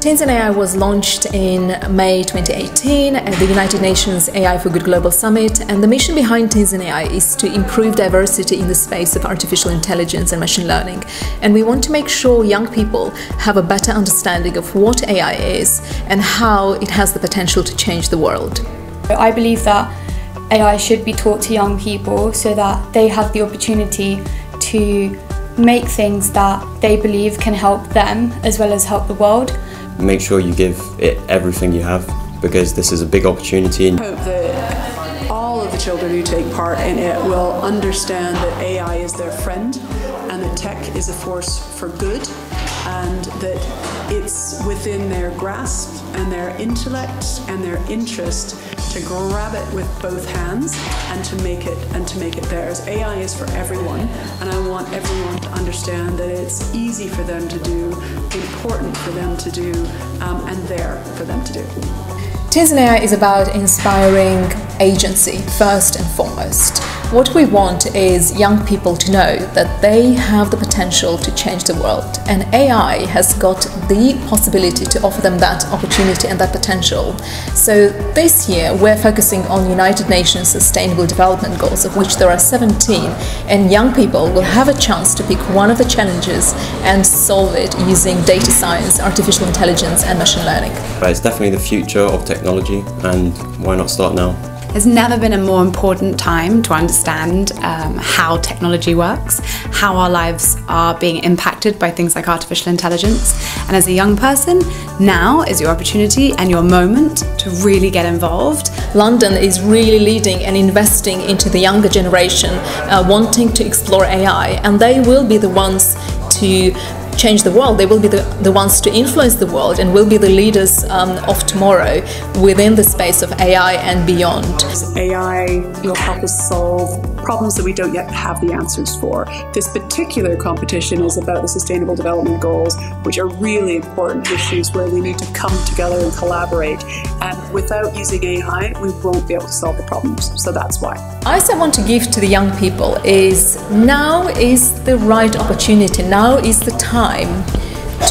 Teens in AI was launched in May 2018 at the United Nations AI for Good Global Summit, and the mission behind Teens in AI is to improve diversity in the space of artificial intelligence and machine learning. And we want to make sure young people have a better understanding of what AI is and how it has the potential to change the world. I believe that AI should be taught to young people so that they have the opportunity to make things that they believe can help them as well as help the world make sure you give it everything you have because this is a big opportunity. I hope that all of the children who take part in it will understand that AI is their friend and that tech is a force for good and that it's within their grasp and their intellect and their interest to grab it with both hands and to make it and to make it theirs. AI is for everyone and I want everyone to understand that it's easy for them to do, important for them to do, um, and there for them to do. AI is about inspiring agency first and foremost. What we want is young people to know that they have the potential to change the world, and AI has got the possibility to offer them that opportunity and that potential. So, this year we're focusing on United Nations Sustainable Development Goals, of which there are 17, and young people will have a chance to pick one of the challenges and solve it using data science, artificial intelligence, and machine learning. It's definitely the future of technology and why not start now? There's never been a more important time to understand um, how technology works, how our lives are being impacted by things like artificial intelligence. And as a young person, now is your opportunity and your moment to really get involved. London is really leading and investing into the younger generation, uh, wanting to explore AI, and they will be the ones to change the world. They will be the, the ones to influence the world and will be the leaders um, of tomorrow within the space of AI and beyond. AI will help us solve problems that we don't yet have the answers for. This particular competition is about the Sustainable Development Goals, which are really important issues where we need to come together and collaborate. And without using AI, we won't be able to solve the problems. So that's why. I want to give to the young people is now is the right opportunity. Now is the time time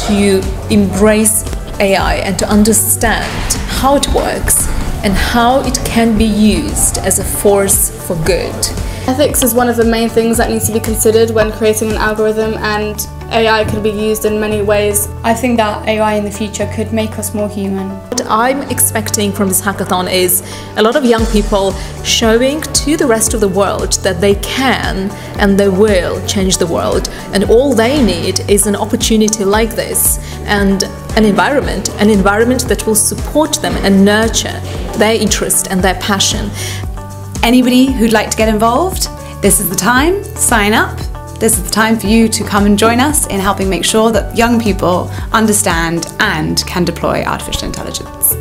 to embrace AI and to understand how it works and how it can be used as a force for good. Ethics is one of the main things that needs to be considered when creating an algorithm and AI can be used in many ways. I think that AI in the future could make us more human. What I'm expecting from this hackathon is a lot of young people showing to the rest of the world that they can and they will change the world. And all they need is an opportunity like this and an environment, an environment that will support them and nurture their interest and their passion. Anybody who'd like to get involved, this is the time, sign up this is the time for you to come and join us in helping make sure that young people understand and can deploy artificial intelligence.